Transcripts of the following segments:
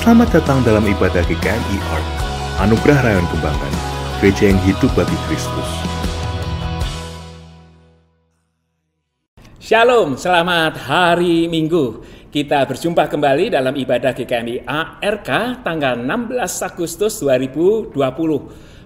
Selamat datang dalam ibadah GKMI Art, Anugerah Rayon Kembangan, gereja yang hidup bagi Kristus. Shalom, selamat hari Minggu. Kita berjumpa kembali dalam ibadah GKMI ARK tanggal 16 Agustus 2020.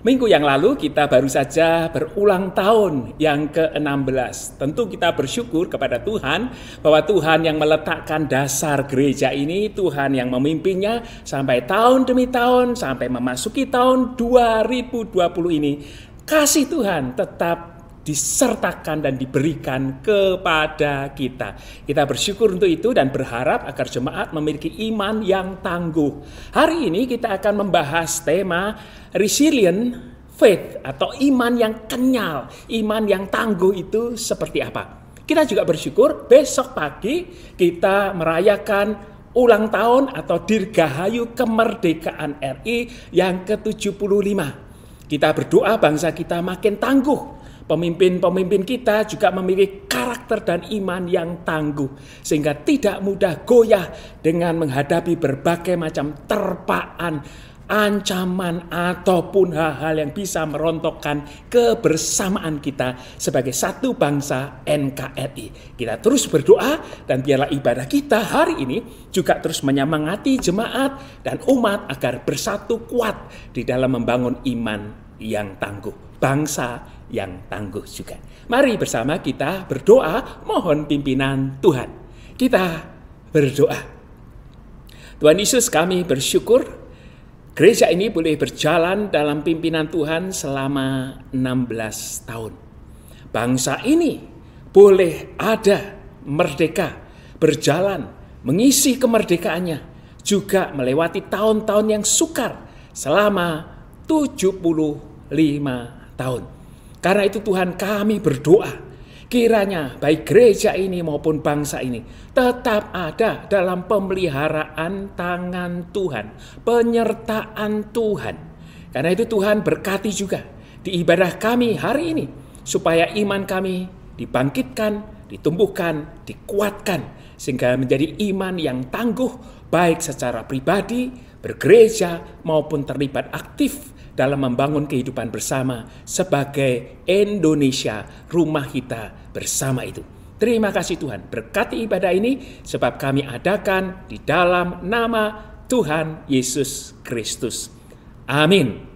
Minggu yang lalu kita baru saja berulang tahun yang ke-16. Tentu kita bersyukur kepada Tuhan bahwa Tuhan yang meletakkan dasar gereja ini, Tuhan yang memimpinnya sampai tahun demi tahun, sampai memasuki tahun 2020 ini. Kasih Tuhan tetap disertakan dan diberikan kepada kita. Kita bersyukur untuk itu dan berharap agar jemaat memiliki iman yang tangguh. Hari ini kita akan membahas tema resilient faith atau iman yang kenyal, iman yang tangguh itu seperti apa. Kita juga bersyukur besok pagi kita merayakan ulang tahun atau dirgahayu kemerdekaan RI yang ke-75. Kita berdoa bangsa kita makin tangguh. Pemimpin-pemimpin kita juga memiliki karakter dan iman yang tangguh sehingga tidak mudah goyah dengan menghadapi berbagai macam terpaan ancaman ataupun hal-hal yang bisa merontokkan kebersamaan kita sebagai satu bangsa NKRI. Kita terus berdoa dan biarlah ibadah kita hari ini juga terus menyemangati jemaat dan umat agar bersatu kuat di dalam membangun iman yang tangguh, bangsa yang tangguh juga. Mari bersama kita berdoa mohon pimpinan Tuhan. Kita berdoa. Tuhan Yesus kami bersyukur Gereja ini boleh berjalan dalam pimpinan Tuhan selama 16 tahun. Bangsa ini boleh ada merdeka, berjalan, mengisi kemerdekaannya, juga melewati tahun-tahun yang sukar selama 75 tahun. Karena itu Tuhan kami berdoa Kiranya baik gereja ini maupun bangsa ini tetap ada dalam pemeliharaan tangan Tuhan, penyertaan Tuhan. Karena itu Tuhan berkati juga di ibadah kami hari ini supaya iman kami dibangkitkan, ditumbuhkan, dikuatkan sehingga menjadi iman yang tangguh baik secara pribadi, bergereja maupun terlibat aktif dalam membangun kehidupan bersama sebagai Indonesia, rumah kita bersama itu. Terima kasih Tuhan, berkati ibadah ini sebab kami adakan di dalam nama Tuhan Yesus Kristus. Amin.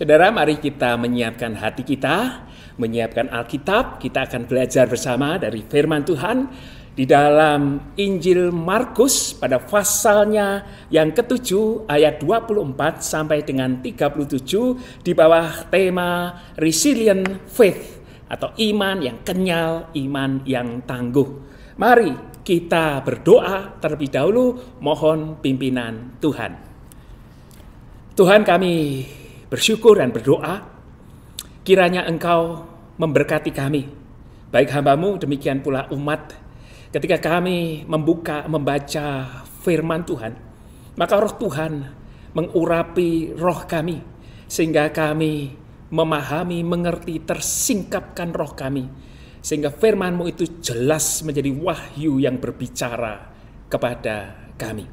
Saudara, mari kita menyiapkan hati kita, menyiapkan Alkitab. Kita akan belajar bersama dari firman Tuhan di dalam Injil Markus pada pasalnya yang ketujuh ayat 24 sampai dengan 37 di bawah tema Resilient Faith atau iman yang kenyal, iman yang tangguh. Mari kita berdoa terlebih dahulu mohon pimpinan Tuhan. Tuhan kami bersyukur dan berdoa. Kiranya engkau memberkati kami, baik hambamu demikian pula umat, ketika kami membuka, membaca firman Tuhan, maka roh Tuhan mengurapi roh kami, sehingga kami memahami, mengerti, tersingkapkan roh kami, sehingga firmanmu itu jelas menjadi wahyu yang berbicara kepada kami.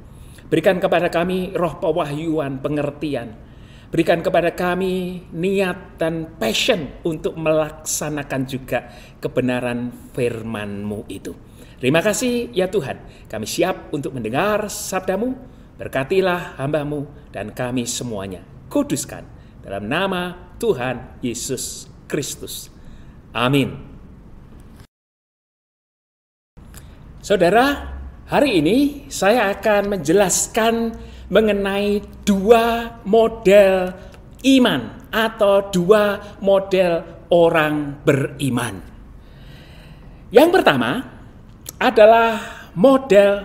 Berikan kepada kami roh pewahyuan, pengertian, Berikan kepada kami niat dan passion untuk melaksanakan juga kebenaran firman-Mu itu. Terima kasih ya Tuhan, kami siap untuk mendengar sabdamu, berkatilah hambamu dan kami semuanya. Kuduskan dalam nama Tuhan Yesus Kristus. Amin. Saudara, hari ini saya akan menjelaskan mengenai dua model iman atau dua model orang beriman. Yang pertama adalah model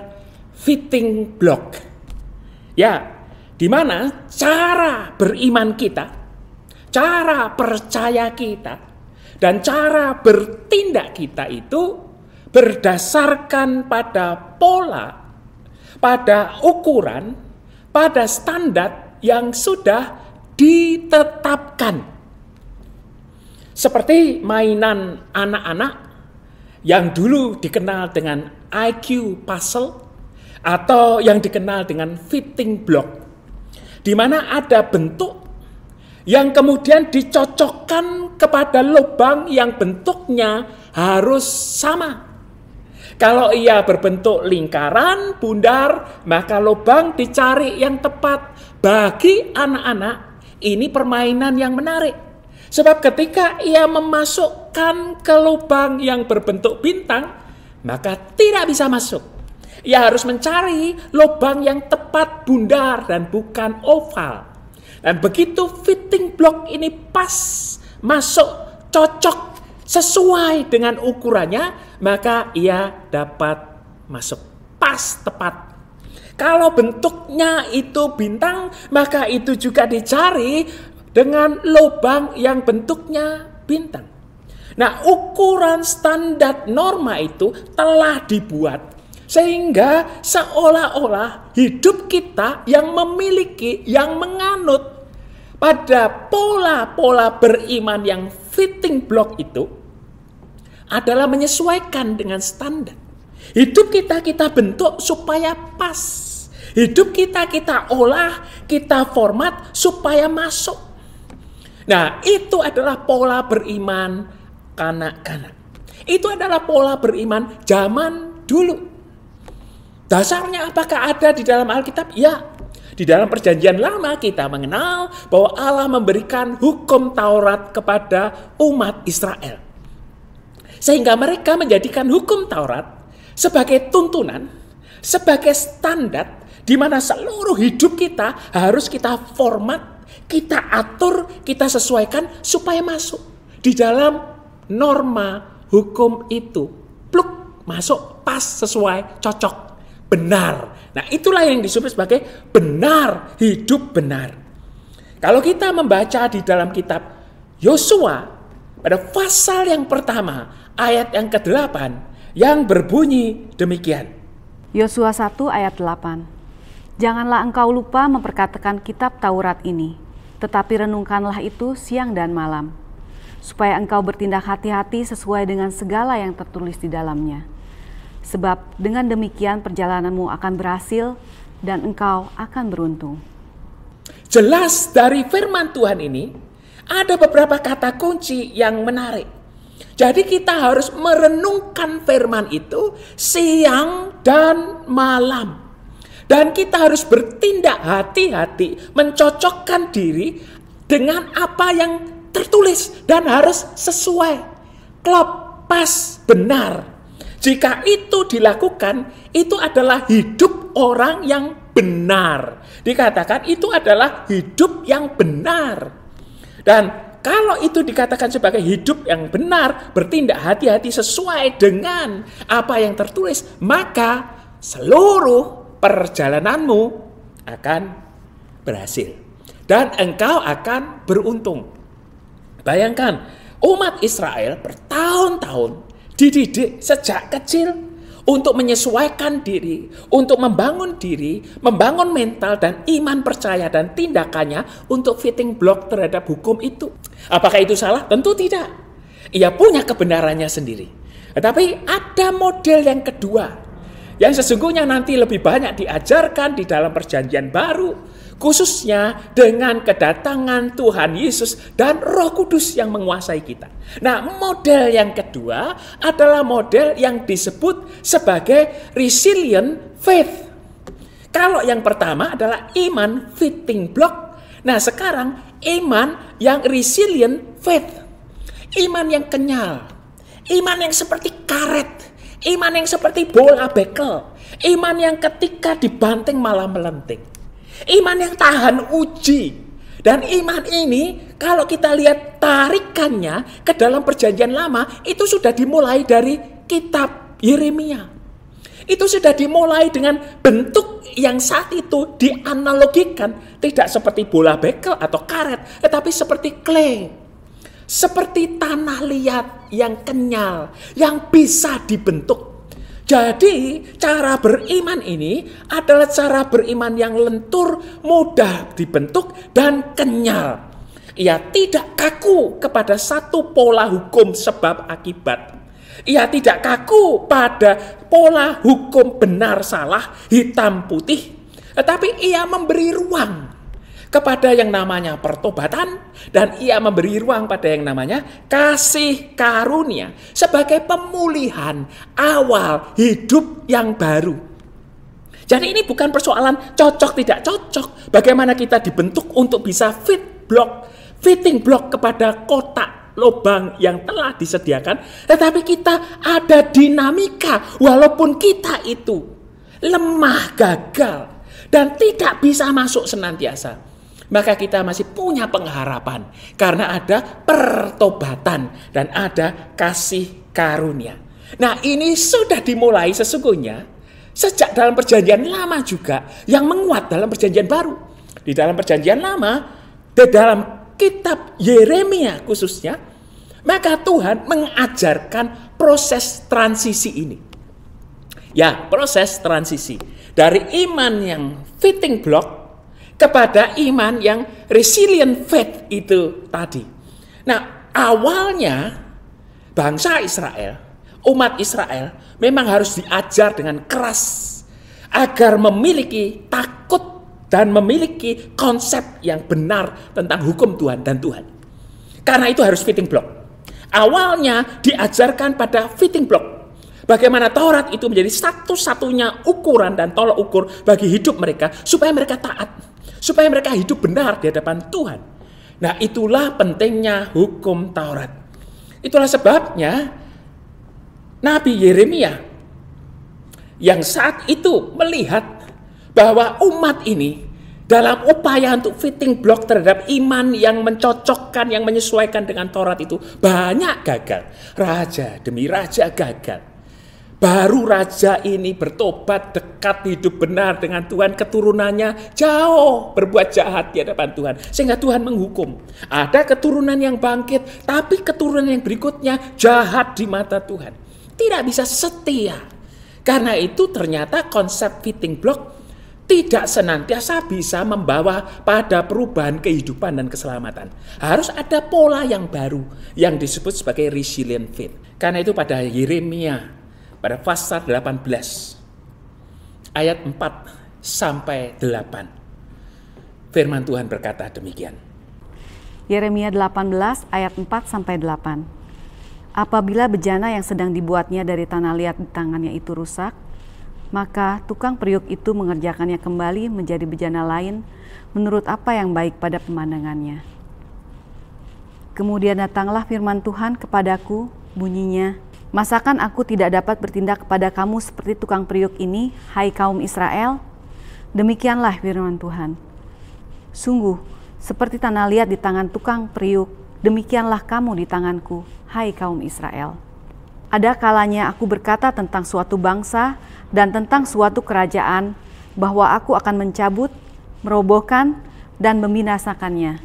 fitting block. Ya, di mana cara beriman kita, cara percaya kita, dan cara bertindak kita itu berdasarkan pada pola, pada ukuran, pada standar yang sudah ditetapkan. Seperti mainan anak-anak yang dulu dikenal dengan IQ puzzle atau yang dikenal dengan fitting block. Di mana ada bentuk yang kemudian dicocokkan kepada lubang yang bentuknya harus sama kalau ia berbentuk lingkaran, bundar, maka lubang dicari yang tepat. Bagi anak-anak, ini permainan yang menarik. Sebab ketika ia memasukkan ke lubang yang berbentuk bintang, maka tidak bisa masuk. Ia harus mencari lubang yang tepat bundar dan bukan oval. Dan begitu fitting block ini pas masuk cocok sesuai dengan ukurannya, maka ia dapat masuk pas tepat. Kalau bentuknya itu bintang, maka itu juga dicari dengan lubang yang bentuknya bintang. Nah, ukuran standar norma itu telah dibuat sehingga seolah-olah hidup kita yang memiliki, yang menganut pada pola-pola beriman yang fitting block itu adalah menyesuaikan dengan standar. Hidup kita kita bentuk supaya pas. Hidup kita kita olah, kita format supaya masuk. Nah, itu adalah pola beriman kanak-kanak. Itu adalah pola beriman zaman dulu. Dasarnya apakah ada di dalam Alkitab? Ya, di dalam perjanjian lama kita mengenal bahwa Allah memberikan hukum Taurat kepada umat Israel. Sehingga mereka menjadikan hukum Taurat sebagai tuntunan, sebagai standar di mana seluruh hidup kita harus kita format, kita atur, kita sesuaikan supaya masuk di dalam norma hukum itu. Pluk, masuk pas sesuai, cocok, benar. Nah, itulah yang disebut sebagai benar, hidup benar. Kalau kita membaca di dalam kitab Yosua pada pasal yang pertama ayat yang ke-8 yang berbunyi demikian. Yosua 1 ayat 8. Janganlah engkau lupa memperkatakan kitab Taurat ini, tetapi renungkanlah itu siang dan malam, supaya engkau bertindak hati-hati sesuai dengan segala yang tertulis di dalamnya. Sebab dengan demikian perjalananmu akan berhasil dan engkau akan beruntung. Jelas dari firman Tuhan ini, ada beberapa kata kunci yang menarik. Jadi kita harus merenungkan firman itu siang dan malam. Dan kita harus bertindak hati-hati, mencocokkan diri dengan apa yang tertulis dan harus sesuai. Klop, pas, benar. Jika itu dilakukan, itu adalah hidup orang yang benar. Dikatakan itu adalah hidup yang benar. Dan kalau itu dikatakan sebagai hidup yang benar, bertindak hati-hati sesuai dengan apa yang tertulis, maka seluruh perjalananmu akan berhasil dan engkau akan beruntung. Bayangkan, umat Israel bertahun-tahun dididik sejak kecil untuk menyesuaikan diri, untuk membangun diri, membangun mental dan iman percaya dan tindakannya untuk fitting block terhadap hukum itu. Apakah itu salah? Tentu tidak. Ia punya kebenarannya sendiri. Tetapi ada model yang kedua yang sesungguhnya nanti lebih banyak diajarkan di dalam perjanjian baru khususnya dengan kedatangan Tuhan Yesus dan Roh Kudus yang menguasai kita. Nah, model yang kedua adalah model yang disebut sebagai resilient faith. Kalau yang pertama adalah iman fitting block. Nah, sekarang iman yang resilient faith. Iman yang kenyal. Iman yang seperti karet. Iman yang seperti bola bekel. Iman yang ketika dibanting malah melenting. Iman yang tahan uji. Dan iman ini kalau kita lihat tarikannya ke dalam perjanjian lama itu sudah dimulai dari kitab Yeremia. Itu sudah dimulai dengan bentuk yang saat itu dianalogikan tidak seperti bola bekel atau karet, tetapi seperti clay. Seperti tanah liat yang kenyal, yang bisa dibentuk jadi cara beriman ini adalah cara beriman yang lentur, mudah dibentuk, dan kenyal. Ia tidak kaku kepada satu pola hukum sebab akibat. Ia tidak kaku pada pola hukum benar salah, hitam putih, tetapi ia memberi ruang kepada yang namanya pertobatan dan ia memberi ruang pada yang namanya kasih karunia sebagai pemulihan awal hidup yang baru. Jadi ini bukan persoalan cocok tidak cocok. Bagaimana kita dibentuk untuk bisa fit block, fitting block kepada kotak lubang yang telah disediakan. Tetapi kita ada dinamika walaupun kita itu lemah, gagal, dan tidak bisa masuk senantiasa maka kita masih punya pengharapan karena ada pertobatan dan ada kasih karunia. Nah, ini sudah dimulai sesungguhnya sejak dalam perjanjian lama juga yang menguat dalam perjanjian baru. Di dalam perjanjian lama, di dalam kitab Yeremia khususnya, maka Tuhan mengajarkan proses transisi ini. Ya, proses transisi dari iman yang fitting block kepada iman yang resilient faith itu tadi. Nah, awalnya bangsa Israel, umat Israel memang harus diajar dengan keras agar memiliki takut dan memiliki konsep yang benar tentang hukum Tuhan dan Tuhan. Karena itu harus fitting block. Awalnya diajarkan pada fitting block. Bagaimana Taurat itu menjadi satu-satunya ukuran dan tolok ukur bagi hidup mereka supaya mereka taat supaya mereka hidup benar di hadapan Tuhan. Nah, itulah pentingnya hukum Taurat. Itulah sebabnya Nabi Yeremia yang saat itu melihat bahwa umat ini dalam upaya untuk fitting block terhadap iman yang mencocokkan, yang menyesuaikan dengan Taurat itu banyak gagal. Raja demi raja gagal. Baru raja ini bertobat dekat hidup benar dengan Tuhan keturunannya jauh berbuat jahat di hadapan Tuhan sehingga Tuhan menghukum. Ada keturunan yang bangkit tapi keturunan yang berikutnya jahat di mata Tuhan. Tidak bisa setia. Karena itu ternyata konsep fitting block tidak senantiasa bisa membawa pada perubahan kehidupan dan keselamatan. Harus ada pola yang baru yang disebut sebagai resilient faith. Karena itu pada Yeremia pada pasal 18 ayat 4 sampai 8. Firman Tuhan berkata demikian. Yeremia 18 ayat 4 sampai 8. Apabila bejana yang sedang dibuatnya dari tanah liat di tangannya itu rusak, maka tukang periuk itu mengerjakannya kembali menjadi bejana lain menurut apa yang baik pada pemandangannya. Kemudian datanglah firman Tuhan kepadaku, bunyinya, Masakan aku tidak dapat bertindak kepada kamu seperti tukang periuk ini, hai kaum Israel? Demikianlah firman Tuhan. Sungguh, seperti tanah liat di tangan tukang periuk, demikianlah kamu di tanganku, hai kaum Israel. Ada kalanya aku berkata tentang suatu bangsa dan tentang suatu kerajaan, bahwa aku akan mencabut, merobohkan, dan membinasakannya.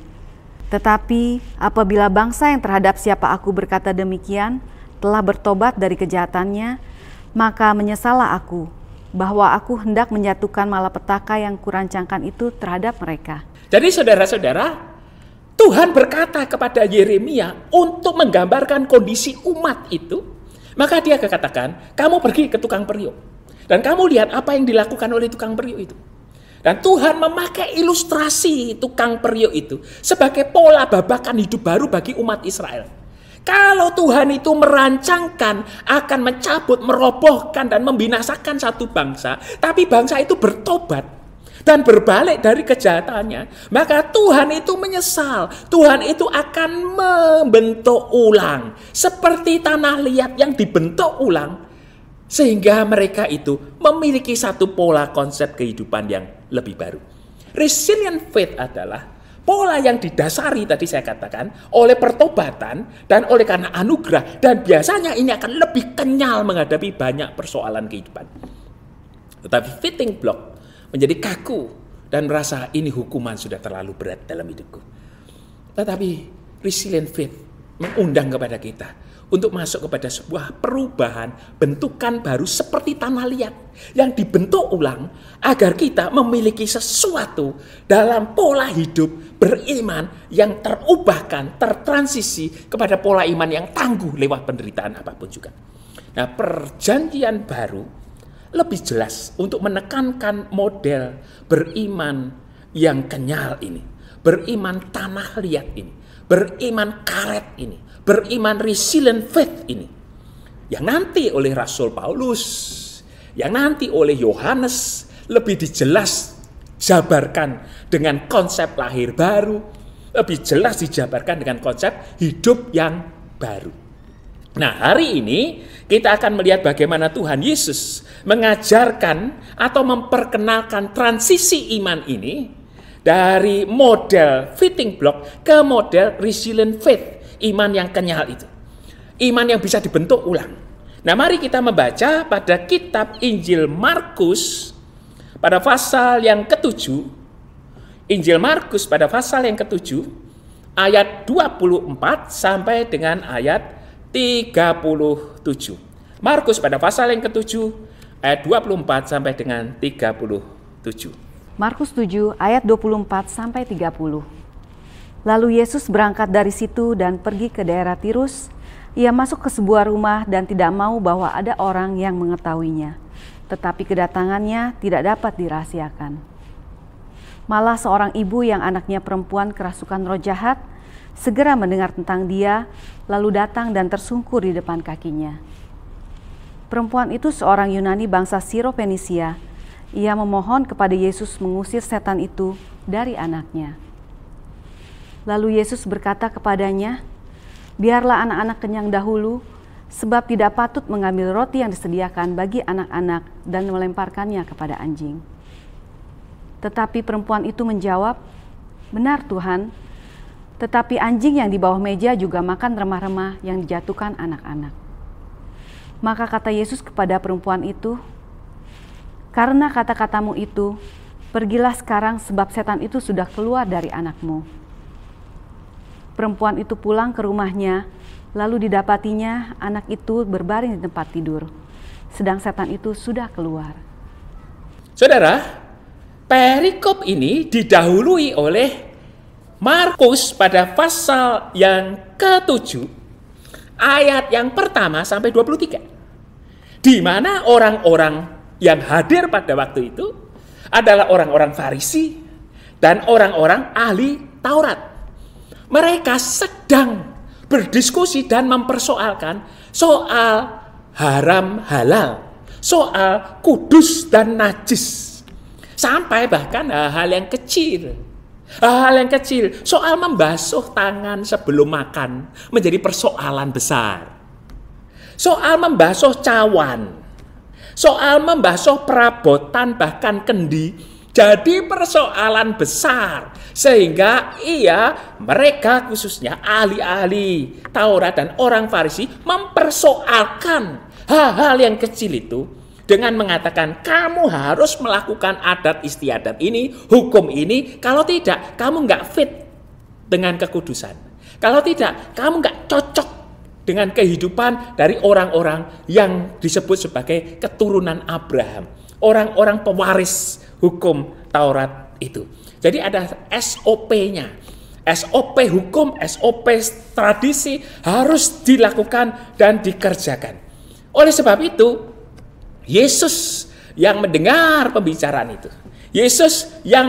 Tetapi apabila bangsa yang terhadap siapa aku berkata demikian telah bertobat dari kejahatannya, maka menyesallah aku bahwa aku hendak menjatuhkan malapetaka yang kurancangkan itu terhadap mereka. Jadi saudara-saudara, Tuhan berkata kepada Yeremia untuk menggambarkan kondisi umat itu, maka dia katakan, kamu pergi ke tukang periuk. Dan kamu lihat apa yang dilakukan oleh tukang periuk itu. Dan Tuhan memakai ilustrasi tukang periuk itu sebagai pola babakan hidup baru bagi umat Israel. Kalau Tuhan itu merancangkan akan mencabut, merobohkan dan membinasakan satu bangsa, tapi bangsa itu bertobat dan berbalik dari kejahatannya, maka Tuhan itu menyesal. Tuhan itu akan membentuk ulang seperti tanah liat yang dibentuk ulang sehingga mereka itu memiliki satu pola konsep kehidupan yang lebih baru. Resilient faith adalah pola yang didasari tadi saya katakan oleh pertobatan dan oleh karena anugerah dan biasanya ini akan lebih kenyal menghadapi banyak persoalan kehidupan. Tetapi fitting block menjadi kaku dan merasa ini hukuman sudah terlalu berat dalam hidupku. Tetapi resilient faith mengundang kepada kita untuk masuk kepada sebuah perubahan bentukan baru seperti tanah liat yang dibentuk ulang agar kita memiliki sesuatu dalam pola hidup beriman yang terubahkan, tertransisi kepada pola iman yang tangguh lewat penderitaan apa pun juga. Nah, perjanjian baru lebih jelas untuk menekankan model beriman yang kenyal ini, beriman tanah liat ini, beriman karet ini, beriman resilient faith ini yang nanti oleh Rasul Paulus, yang nanti oleh Yohanes lebih dijelas jabarkan dengan konsep lahir baru, lebih jelas dijabarkan dengan konsep hidup yang baru. Nah, hari ini kita akan melihat bagaimana Tuhan Yesus mengajarkan atau memperkenalkan transisi iman ini dari model fitting block ke model resilient faith iman yang kenyal itu. Iman yang bisa dibentuk ulang. Nah mari kita membaca pada kitab Injil Markus pada pasal yang ketujuh. Injil Markus pada pasal yang ketujuh ayat 24 sampai dengan ayat 37. Markus pada pasal yang ketujuh ayat 24 sampai dengan 37. Markus 7 ayat 24 sampai 30. Lalu Yesus berangkat dari situ dan pergi ke daerah Tirus. Ia masuk ke sebuah rumah dan tidak mau bahwa ada orang yang mengetahuinya. Tetapi kedatangannya tidak dapat dirahasiakan. Malah seorang ibu yang anaknya perempuan kerasukan roh jahat segera mendengar tentang dia, lalu datang dan tersungkur di depan kakinya. Perempuan itu seorang Yunani bangsa Siro-Fenisia. Ia memohon kepada Yesus mengusir setan itu dari anaknya. Lalu Yesus berkata kepadanya, "Biarlah anak-anak kenyang dahulu, sebab tidak patut mengambil roti yang disediakan bagi anak-anak dan melemparkannya kepada anjing." Tetapi perempuan itu menjawab, "Benar, Tuhan, tetapi anjing yang di bawah meja juga makan remah-remah yang dijatuhkan anak-anak." Maka kata Yesus kepada perempuan itu, "Karena kata-katamu itu, pergilah sekarang, sebab setan itu sudah keluar dari anakmu." Perempuan itu pulang ke rumahnya, lalu didapatinya anak itu berbaring di tempat tidur, sedang setan itu sudah keluar. Saudara, perikop ini didahului oleh Markus pada pasal yang ke-7 ayat yang pertama sampai 23. Di mana orang-orang yang hadir pada waktu itu adalah orang-orang Farisi dan orang-orang ahli Taurat mereka sedang berdiskusi dan mempersoalkan soal haram halal, soal kudus dan najis. Sampai bahkan hal-hal yang kecil. Hal yang kecil, soal membasuh tangan sebelum makan menjadi persoalan besar. Soal membasuh cawan, soal membasuh perabotan bahkan kendi jadi persoalan besar sehingga ia mereka khususnya ahli-ahli Taurat dan orang Farisi mempersoalkan hal-hal yang kecil itu dengan mengatakan kamu harus melakukan adat istiadat ini, hukum ini, kalau tidak kamu nggak fit dengan kekudusan. Kalau tidak, kamu nggak cocok dengan kehidupan dari orang-orang yang disebut sebagai keturunan Abraham. Orang-orang pewaris hukum Taurat itu. Jadi ada SOP-nya. SOP hukum, SOP tradisi harus dilakukan dan dikerjakan. Oleh sebab itu, Yesus yang mendengar pembicaraan itu. Yesus yang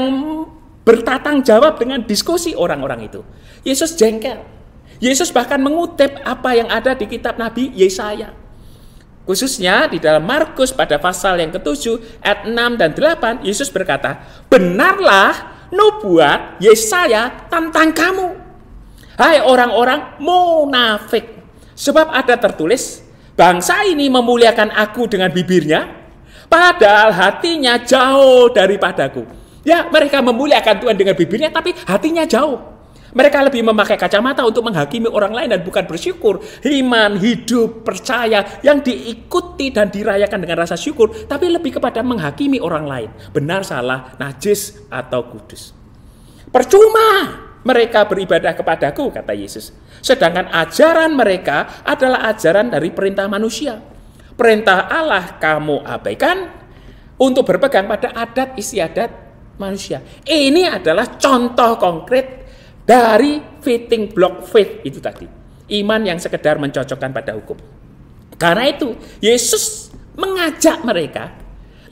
bertatang jawab dengan diskusi orang-orang itu. Yesus jengkel. Yesus bahkan mengutip apa yang ada di kitab Nabi Yesaya. Khususnya di dalam Markus pada pasal yang ketujuh ayat 6 dan 8 Yesus berkata, "Benarlah nubuat Yesaya tentang kamu. Hai orang-orang munafik, sebab ada tertulis, bangsa ini memuliakan aku dengan bibirnya, padahal hatinya jauh daripadaku." Ya, mereka memuliakan Tuhan dengan bibirnya tapi hatinya jauh. Mereka lebih memakai kacamata untuk menghakimi orang lain dan bukan bersyukur. Iman, hidup, percaya yang diikuti dan dirayakan dengan rasa syukur, tapi lebih kepada menghakimi orang lain. Benar, salah, najis, atau kudus. Percuma mereka beribadah kepadaku, kata Yesus. Sedangkan ajaran mereka adalah ajaran dari perintah manusia. Perintah Allah kamu abaikan untuk berpegang pada adat istiadat manusia. Ini adalah contoh konkret dari fitting block faith itu tadi. Iman yang sekedar mencocokkan pada hukum. Karena itu, Yesus mengajak mereka,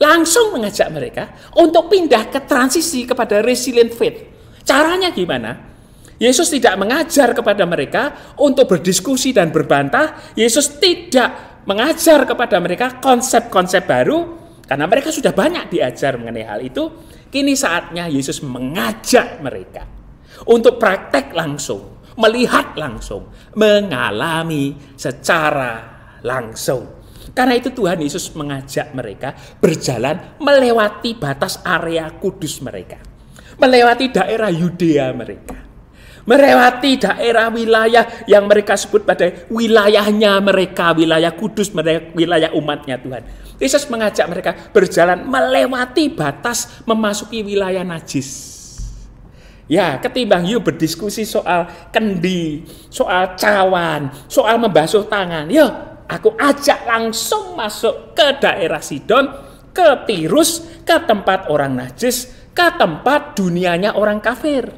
langsung mengajak mereka untuk pindah ke transisi kepada resilient faith. Caranya gimana? Yesus tidak mengajar kepada mereka untuk berdiskusi dan berbantah. Yesus tidak mengajar kepada mereka konsep-konsep baru karena mereka sudah banyak diajar mengenai hal itu. Kini saatnya Yesus mengajak mereka untuk praktek langsung, melihat langsung, mengalami secara langsung. Karena itu Tuhan Yesus mengajak mereka berjalan melewati batas area kudus mereka. Melewati daerah Yudea mereka. Melewati daerah wilayah yang mereka sebut pada wilayahnya mereka, wilayah kudus, wilayah umatnya Tuhan. Yesus mengajak mereka berjalan melewati batas memasuki wilayah najis Ya, ketimbang yuk berdiskusi soal kendi, soal cawan, soal membasuh tangan. Yuk, aku ajak langsung masuk ke daerah Sidon, ke Tirus, ke tempat orang najis, ke tempat dunianya orang kafir.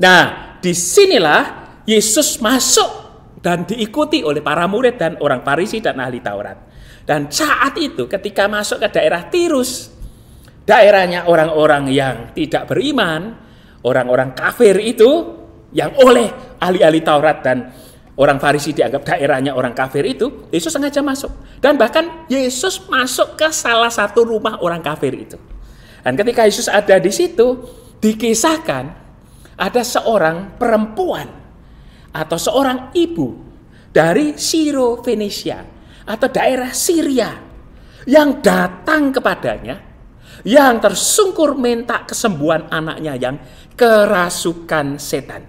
Nah, di sinilah Yesus masuk dan diikuti oleh para murid dan orang Farisi dan ahli Taurat. Dan saat itu ketika masuk ke daerah Tirus, daerahnya orang-orang yang tidak beriman, orang-orang kafir itu yang oleh ahli-ahli Taurat dan orang Farisi dianggap daerahnya orang kafir itu, Yesus sengaja masuk. Dan bahkan Yesus masuk ke salah satu rumah orang kafir itu. Dan ketika Yesus ada di situ, dikisahkan ada seorang perempuan atau seorang ibu dari Siro Venesia atau daerah Syria yang datang kepadanya yang tersungkur minta kesembuhan anaknya yang kerasukan setan.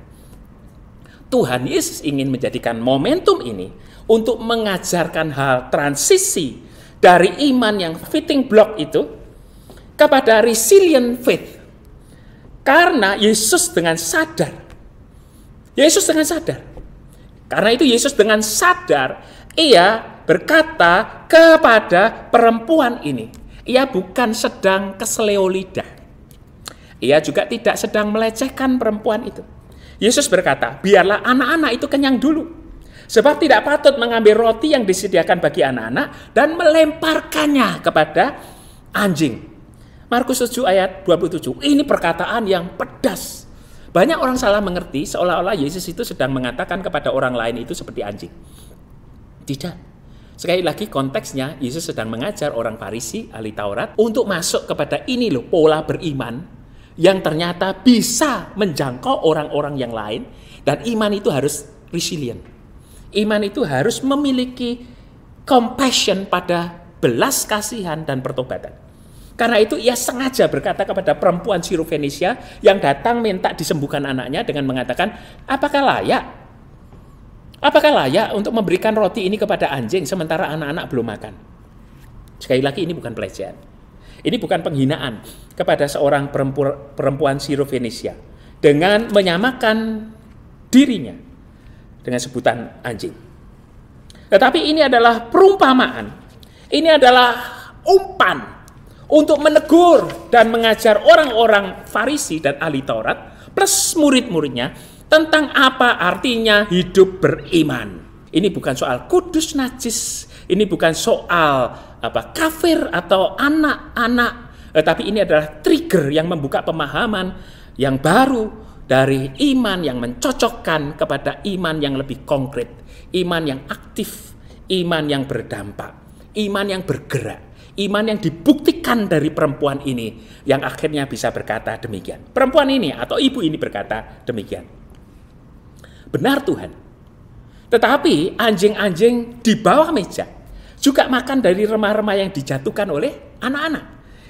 Tuhan Yesus ingin menjadikan momentum ini untuk mengajarkan hal transisi dari iman yang fitting block itu kepada resilient faith. Karena Yesus dengan sadar, Yesus dengan sadar, karena itu Yesus dengan sadar, ia berkata kepada perempuan ini, ia bukan sedang keseleo lidah. Ia juga tidak sedang melecehkan perempuan itu. Yesus berkata, biarlah anak-anak itu kenyang dulu. Sebab tidak patut mengambil roti yang disediakan bagi anak-anak dan melemparkannya kepada anjing. Markus 7 ayat 27. Ini perkataan yang pedas. Banyak orang salah mengerti seolah-olah Yesus itu sedang mengatakan kepada orang lain itu seperti anjing. Tidak. Sekali lagi konteksnya Yesus sedang mengajar orang Farisi, ahli Taurat untuk masuk kepada ini loh pola beriman yang ternyata bisa menjangkau orang-orang yang lain dan iman itu harus resilient. Iman itu harus memiliki compassion pada belas kasihan dan pertobatan. Karena itu ia sengaja berkata kepada perempuan Sirofenisia yang datang minta disembuhkan anaknya dengan mengatakan, apakah layak Apakah layak untuk memberikan roti ini kepada anjing sementara anak-anak belum makan? Sekali lagi ini bukan pelecehan. Ini bukan penghinaan kepada seorang perempuan, perempuan Siro Venesia dengan menyamakan dirinya dengan sebutan anjing. Tetapi ini adalah perumpamaan. Ini adalah umpan untuk menegur dan mengajar orang-orang Farisi dan ahli Taurat plus murid-muridnya tentang apa artinya hidup beriman. Ini bukan soal kudus najis, ini bukan soal apa kafir atau anak-anak, tetapi ini adalah trigger yang membuka pemahaman yang baru dari iman yang mencocokkan kepada iman yang lebih konkret, iman yang aktif, iman yang berdampak, iman yang bergerak, iman yang dibuktikan dari perempuan ini yang akhirnya bisa berkata demikian. Perempuan ini atau ibu ini berkata demikian. Benar Tuhan. Tetapi anjing-anjing di bawah meja juga makan dari remah-remah yang dijatuhkan oleh anak-anak.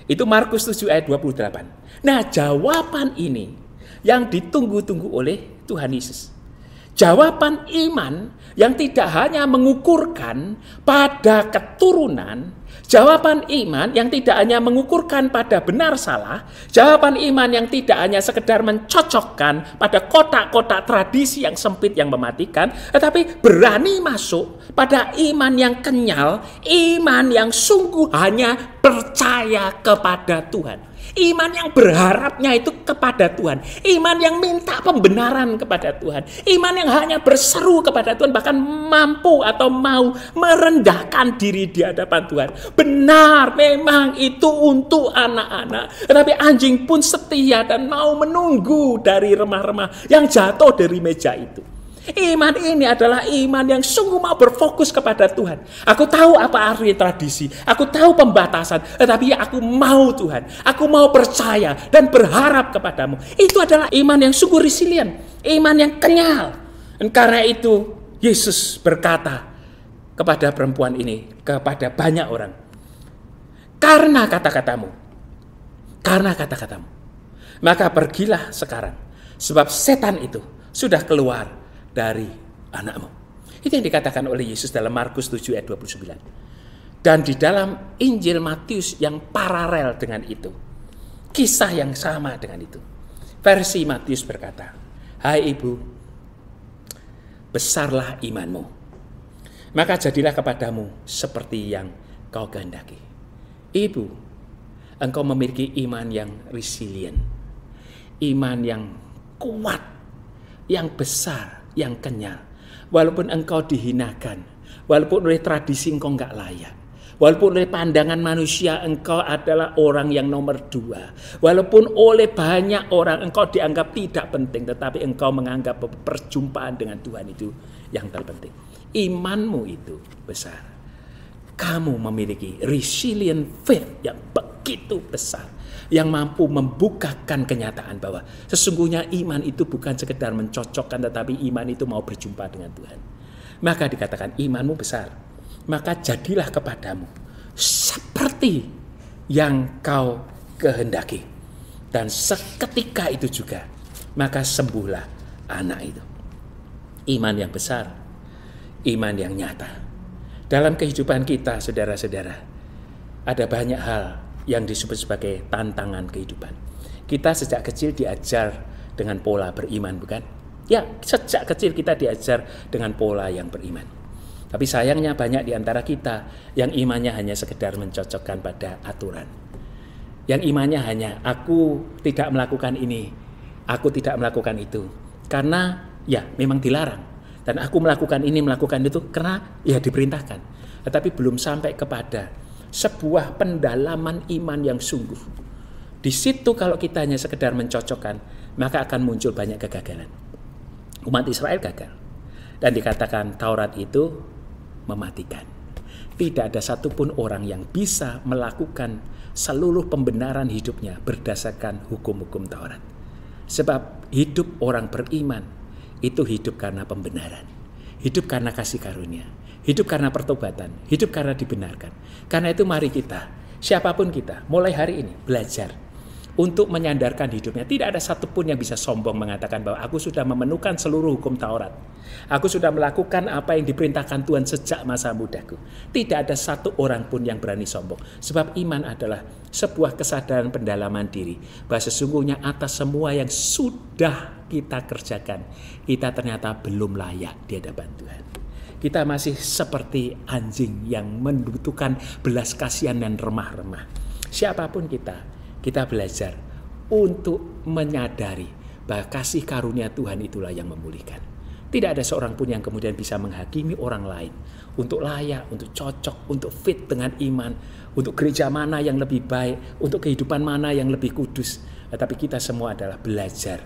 Itu Markus 7 ayat 28. Nah jawaban ini yang ditunggu-tunggu oleh Tuhan Yesus. Jawaban iman yang tidak hanya mengukurkan pada keturunan, Jawaban iman yang tidak hanya mengukurkan pada benar salah, jawaban iman yang tidak hanya sekedar mencocokkan pada kotak-kotak tradisi yang sempit yang mematikan, tetapi berani masuk pada iman yang kenyal, iman yang sungguh hanya percaya kepada Tuhan. Iman yang berharapnya itu kepada Tuhan. Iman yang minta pembenaran kepada Tuhan. Iman yang hanya berseru kepada Tuhan. Bahkan mampu atau mau merendahkan diri di hadapan Tuhan. Benar memang itu untuk anak-anak. Tetapi anjing pun setia dan mau menunggu dari remah-remah yang jatuh dari meja itu. Iman ini adalah iman yang sungguh mau berfokus kepada Tuhan. Aku tahu apa arti tradisi, aku tahu pembatasan, tetapi aku mau Tuhan. Aku mau percaya dan berharap kepadamu. Itu adalah iman yang sungguh resilient, iman yang kenyal. Dan karena itu Yesus berkata kepada perempuan ini, kepada banyak orang. Karena kata-katamu, karena kata-katamu, maka pergilah sekarang. Sebab setan itu sudah keluar dari anakmu. Itu yang dikatakan oleh Yesus dalam Markus 7 ayat 29. Dan di dalam Injil Matius yang paralel dengan itu. Kisah yang sama dengan itu. Versi Matius berkata, Hai ibu, besarlah imanmu. Maka jadilah kepadamu seperti yang kau kehendaki. Ibu, engkau memiliki iman yang resilient. Iman yang kuat, yang besar, yang kenyal. Walaupun engkau dihinakan, walaupun oleh tradisi engkau enggak layak, walaupun oleh pandangan manusia engkau adalah orang yang nomor dua, walaupun oleh banyak orang engkau dianggap tidak penting, tetapi engkau menganggap perjumpaan dengan Tuhan itu yang terpenting. Imanmu itu besar. Kamu memiliki resilient faith yang begitu besar yang mampu membukakan kenyataan bahwa sesungguhnya iman itu bukan sekedar mencocokkan tetapi iman itu mau berjumpa dengan Tuhan. Maka dikatakan imanmu besar. Maka jadilah kepadamu seperti yang kau kehendaki. Dan seketika itu juga maka sembuhlah anak itu. Iman yang besar, iman yang nyata. Dalam kehidupan kita, saudara-saudara, ada banyak hal yang disebut sebagai tantangan kehidupan. Kita sejak kecil diajar dengan pola beriman, bukan? Ya, sejak kecil kita diajar dengan pola yang beriman. Tapi sayangnya banyak di antara kita yang imannya hanya sekedar mencocokkan pada aturan. Yang imannya hanya aku tidak melakukan ini, aku tidak melakukan itu. Karena ya memang dilarang. Dan aku melakukan ini, melakukan itu karena ya diperintahkan. Tetapi belum sampai kepada sebuah pendalaman iman yang sungguh. Di situ kalau kita hanya sekedar mencocokkan, maka akan muncul banyak kegagalan. Umat Israel gagal. Dan dikatakan Taurat itu mematikan. Tidak ada satupun orang yang bisa melakukan seluruh pembenaran hidupnya berdasarkan hukum-hukum Taurat. Sebab hidup orang beriman itu hidup karena pembenaran. Hidup karena kasih karunia Hidup karena pertobatan, hidup karena dibenarkan. Karena itu mari kita, siapa pun kita, mulai hari ini belajar. untuk menyandarkan hidupnya. Tidak ada satupun yang bisa sombong mengatakan bahwa aku sudah memenuhkan seluruh hukum Taurat. Aku sudah melakukan apa yang diperintahkan Tuhan sejak masa mudaku. Tidak ada satu orang pun yang berani sombong. Sebab iman adalah sebuah kesadaran pendalaman diri. Bahwa sesungguhnya atas semua yang sudah kita kerjakan, kita ternyata belum layak di hadapan Tuhan. Kita masih seperti anjing yang membutuhkan belas kasihan dan remah-remah. Siapa pun kita, kita belajar untuk menyadari bahwa kasih karunia Tuhan itulah yang memulihkan. Tidak ada seorang pun yang kemudian bisa menghakimi orang lain untuk layak, untuk cocok, untuk fit dengan iman, untuk gereja mana yang lebih baik, untuk kehidupan mana yang lebih kudus. Tetapi kita semua adalah belajar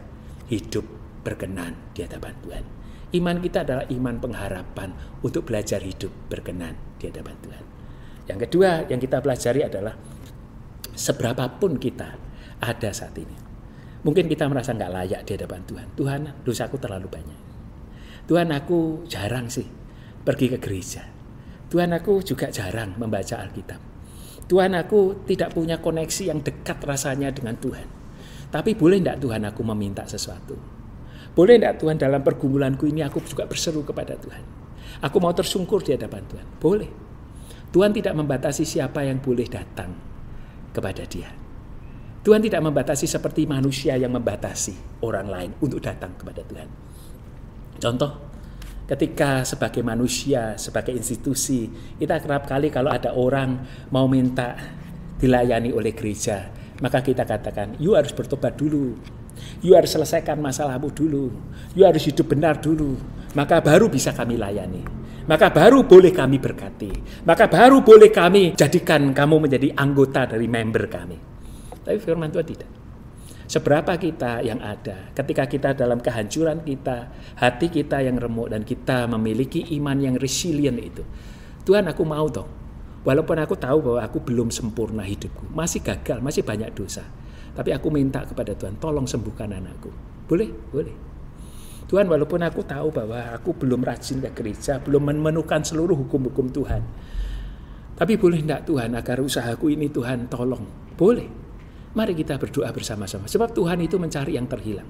hidup berkenan di hadapan Tuhan. Iman kita adalah iman pengharapan untuk belajar hidup berkenan di hadapan Tuhan. Yang kedua yang kita pelajari adalah seberapapun kita ada saat ini. Mungkin kita merasa nggak layak di hadapan Tuhan. Tuhan, dosaku terlalu banyak. Tuhan, aku jarang sih pergi ke gereja. Tuhan, aku juga jarang membaca Alkitab. Tuhan, aku tidak punya koneksi yang dekat rasanya dengan Tuhan. Tapi boleh tidak Tuhan aku meminta sesuatu? Boleh tidak Tuhan dalam pergumulanku ini aku juga berseru kepada Tuhan? Aku mau tersungkur di hadapan Tuhan. Boleh. Tuhan tidak membatasi siapa yang boleh datang kepada dia. Tuhan tidak membatasi seperti manusia yang membatasi orang lain untuk datang kepada Tuhan. Contoh, ketika sebagai manusia, sebagai institusi, kita kerap kali kalau ada orang mau minta dilayani oleh gereja, maka kita katakan, you harus bertobat dulu. You harus selesaikan masalahmu dulu. You harus hidup benar dulu. Maka baru bisa kami layani maka baru boleh kami berkati. Maka baru boleh kami jadikan kamu menjadi anggota dari member kami. Tapi firman Tuhan tidak. Seberapa kita yang ada ketika kita dalam kehancuran kita, hati kita yang remuk dan kita memiliki iman yang resilient itu. Tuhan aku mau dong. Walaupun aku tahu bahwa aku belum sempurna hidupku, masih gagal, masih banyak dosa. Tapi aku minta kepada Tuhan, tolong sembuhkan anakku. Boleh? Boleh. Tuhan walaupun aku tahu bahwa aku belum rajin ke gereja, belum menemukan seluruh hukum-hukum Tuhan. Tapi boleh tidak Tuhan agar usahaku ini Tuhan tolong? Boleh. Mari kita berdoa bersama-sama. Sebab Tuhan itu mencari yang terhilang.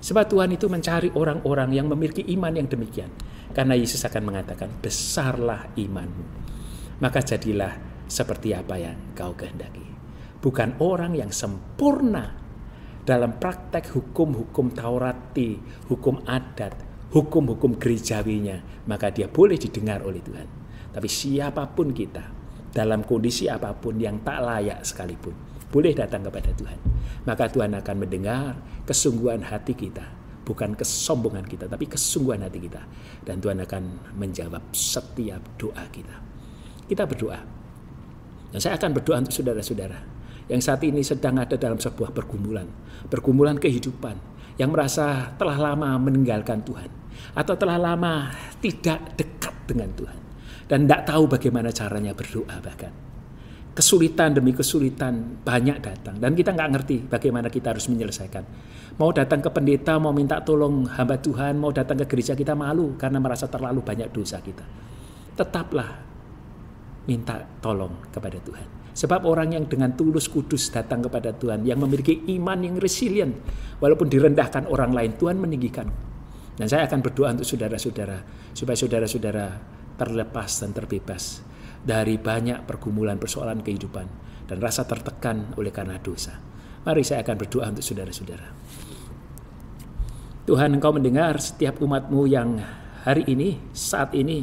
Sebab Tuhan itu mencari orang-orang yang memiliki iman yang demikian. Karena Yesus akan mengatakan, besarlah imanmu. Maka jadilah seperti apa yang kau kehendaki. Bukan orang yang sempurna dalam praktek hukum-hukum Taurati, hukum adat, hukum-hukum gerejawinya, maka dia boleh didengar oleh Tuhan. Tapi siapa pun kita, dalam kondisi apa pun yang tak layak sekalipun, boleh datang kepada Tuhan. Maka Tuhan akan mendengar kesungguhan hati kita, bukan kesombongan kita, tapi kesungguhan hati kita. Dan Tuhan akan menjawab setiap doa kita. Kita berdoa. Dan saya akan berdoa untuk saudara-saudara yang saat ini sedang ada dalam sebuah pergumulan, pergumulan kehidupan, yang merasa telah lama meninggalkan Tuhan, atau telah lama tidak dekat dengan Tuhan, dan tidak tahu bagaimana caranya berdoa bahkan. Kesulitan demi kesulitan banyak datang, dan kita nggak ngerti bagaimana kita harus menyelesaikan. Mau datang ke pendeta, mau minta tolong hamba Tuhan, mau datang ke gereja kita malu karena merasa terlalu banyak dosa kita. Tetaplah minta tolong kepada Tuhan. Sebab orang yang dengan tulus kudus datang kepada Tuhan, yang memiliki iman yang resilient, walaupun direndahkan orang lain, Tuhan meninggikan. Dan saya akan berdoa untuk saudara-saudara, supaya saudara-saudara terlepas dan terbebas dari banyak pergumulan persoalan kehidupan dan rasa tertekan oleh karena dosa. Mari saya akan berdoa untuk saudara-saudara. Tuhan engkau mendengar setiap umatmu yang hari ini, saat ini,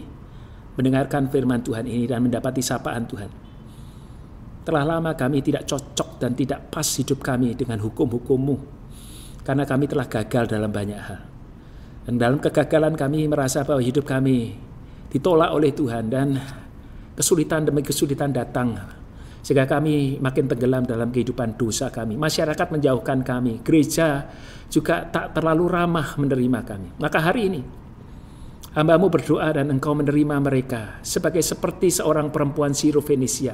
mendengarkan firman Tuhan ini dan mendapati sapaan Tuhan. Telah lama kami tidak cocok dan tidak pas hidup kami dengan hukum-hukummu. Karena kami telah gagal dalam banyak hal. Dan dalam kegagalan kami merasa bahwa hidup kami ditolak oleh Tuhan dan kesulitan demi kesulitan datang. Sehingga kami makin tenggelam dalam kehidupan dosa kami. Masyarakat menjauhkan kami. Gereja juga tak terlalu ramah menerima kami. Maka hari ini hambamu berdoa dan engkau menerima mereka sebagai seperti seorang perempuan Siro Fenisia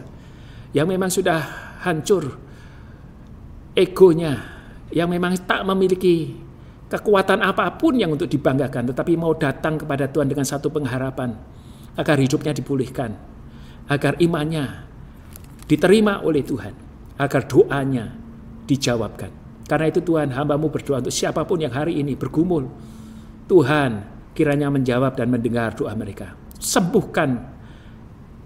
yang memang sudah hancur egonya, yang memang tak memiliki kekuatan apa pun yang untuk dibanggakan, tetapi mau datang kepada Tuhan dengan satu pengharapan agar hidupnya dipulihkan, agar imannya diterima oleh Tuhan, agar doanya dijawabkan. Karena itu Tuhan hambamu berdoa untuk siapa pun yang hari ini bergumul. Tuhan kiranya menjawab dan mendengar doa mereka. Sembuhkan,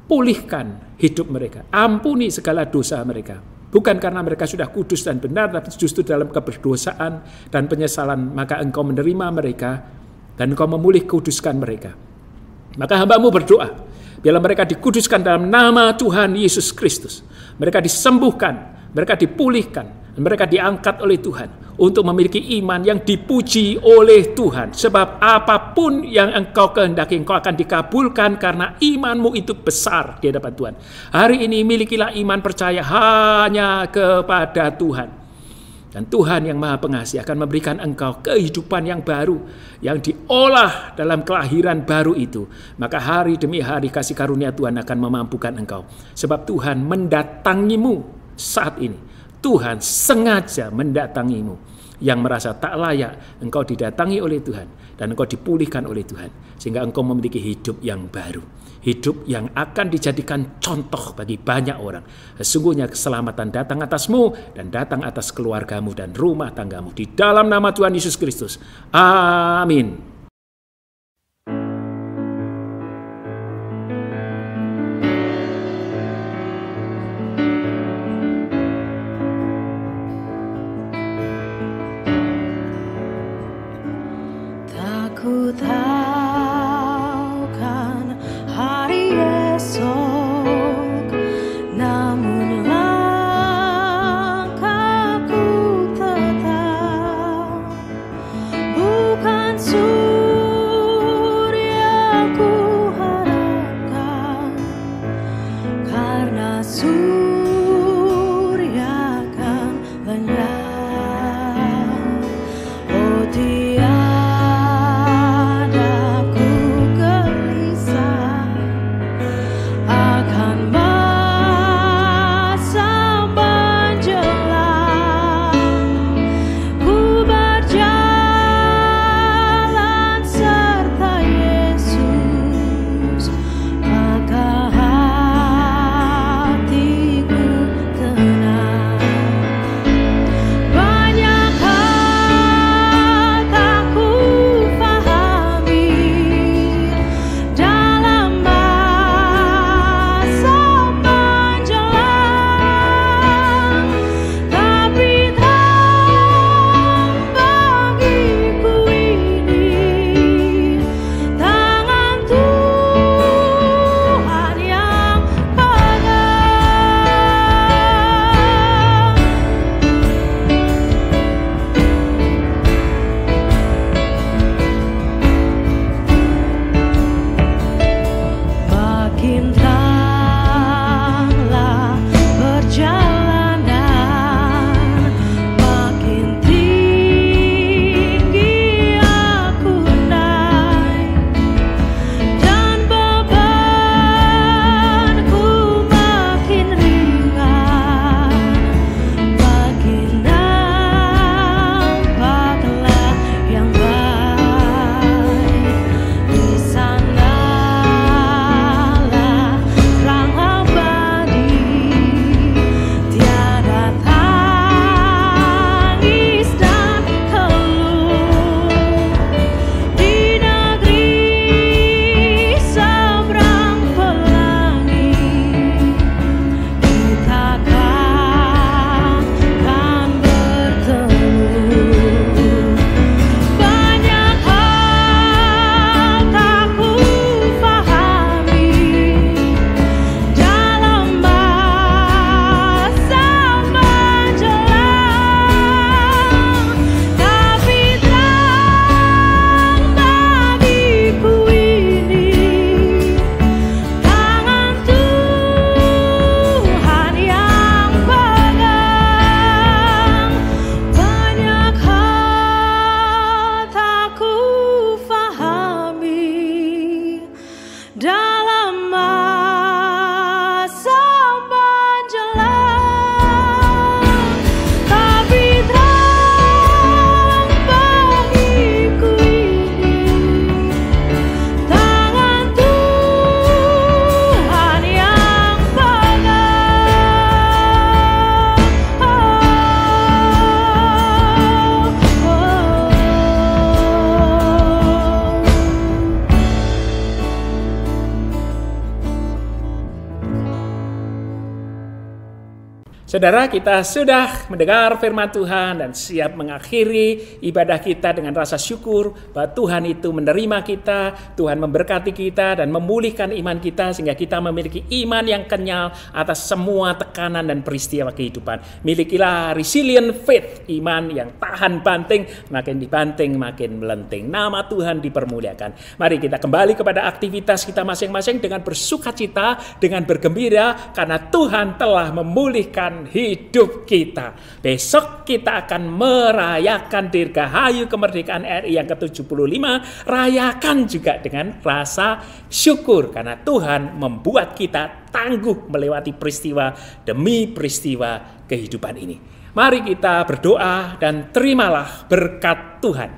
pulihkan hidup mereka. Ampuni segala dosa mereka. Bukan karena mereka sudah kudus dan benar, tapi justru dalam keberdosaan dan penyesalan, maka engkau menerima mereka dan engkau memulih kuduskan mereka. Maka hambamu berdoa, biarlah mereka dikuduskan dalam nama Tuhan Yesus Kristus. Mereka disembuhkan, mereka dipulihkan, mereka diangkat oleh Tuhan untuk memiliki iman yang dipuji oleh Tuhan. Sebab apa pun yang engkau kehendaki, engkau akan dikabulkan karena imanmu itu besar di hadapan Tuhan. Hari ini milikilah iman percaya hanya kepada Tuhan. Dan Tuhan yang Maha Pengasih akan memberikan engkau kehidupan yang baru yang diolah dalam kelahiran baru itu. Maka hari demi hari kasih karunia Tuhan akan memampukan engkau. Sebab Tuhan mendatangimu saat ini Tuhan sengaja mendatangimu yang merasa tak layak engkau didatangi oleh Tuhan dan engkau dipulihkan oleh Tuhan sehingga engkau memiliki hidup yang baru hidup yang akan dijadikan contoh bagi banyak orang. Sesungguhnya keselamatan datang atasmu dan datang atas keluargamu dan rumah tanggamu. Di dalam nama Tuhan Yesus Kristus. Amin Saudara, kita sudah mendengar firman Tuhan dan siap mengakhiri ibadah kita dengan rasa syukur bahwa Tuhan itu menerima kita, Tuhan memberkati kita dan memulihkan iman kita sehingga kita memiliki iman yang kenyal atas semua tekanan dan peristiwa kehidupan. Milikilah resilient faith, iman yang tahan banting, makin dibanting makin melenting. Nama Tuhan dipermuliakan. Mari kita kembali kepada aktivitas kita masing-masing dengan bersuka cita, dengan bergembira karena Tuhan telah memulihkan hidup kita. Besok kita akan merayakan dirgahayu kemerdekaan RI yang ke-75. Rayakan juga dengan rasa syukur karena Tuhan membuat kita tangguh melewati peristiwa demi peristiwa kehidupan ini. Mari kita berdoa dan terimalah berkat Tuhan.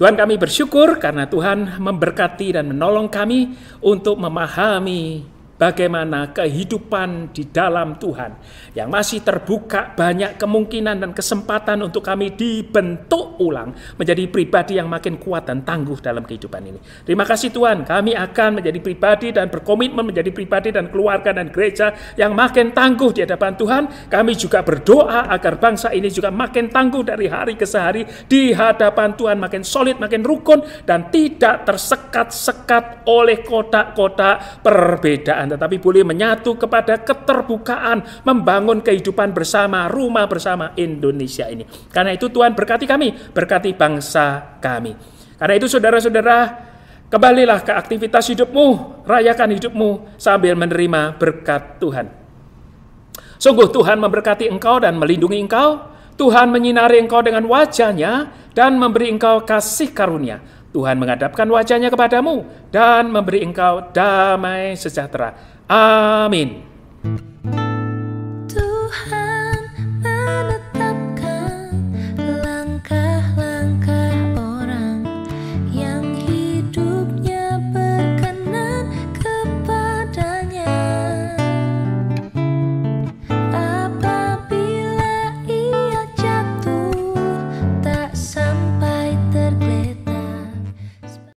Tuhan kami bersyukur karena Tuhan memberkati dan menolong kami untuk memahami bagaimana kehidupan di dalam Tuhan yang masih terbuka banyak kemungkinan dan kesempatan untuk kami dibentuk ulang menjadi pribadi yang makin kuat dan tangguh dalam kehidupan ini. Terima kasih Tuhan, kami akan menjadi pribadi dan berkomitmen menjadi pribadi dan keluarga dan gereja yang makin tangguh di hadapan Tuhan. Kami juga berdoa agar bangsa ini juga makin tangguh dari hari ke hari di hadapan Tuhan, makin solid, makin rukun dan tidak tersekat-sekat oleh kotak-kotak perbedaan tetapi boleh menyatu kepada keterbukaan, membangun kehidupan bersama, rumah bersama Indonesia ini. Karena itu Tuhan berkati kami, berkati bangsa kami. Karena itu saudara-saudara, kembalilah ke aktivitas hidupmu, rayakan hidupmu sambil menerima berkat Tuhan. Sungguh Tuhan memberkati engkau dan melindungi engkau. Tuhan menyinari engkau dengan wajahnya dan memberi engkau kasih karunia Tuhan menghadapkan wajahnya kepadamu dan memberi engkau damai sejahtera. Amin.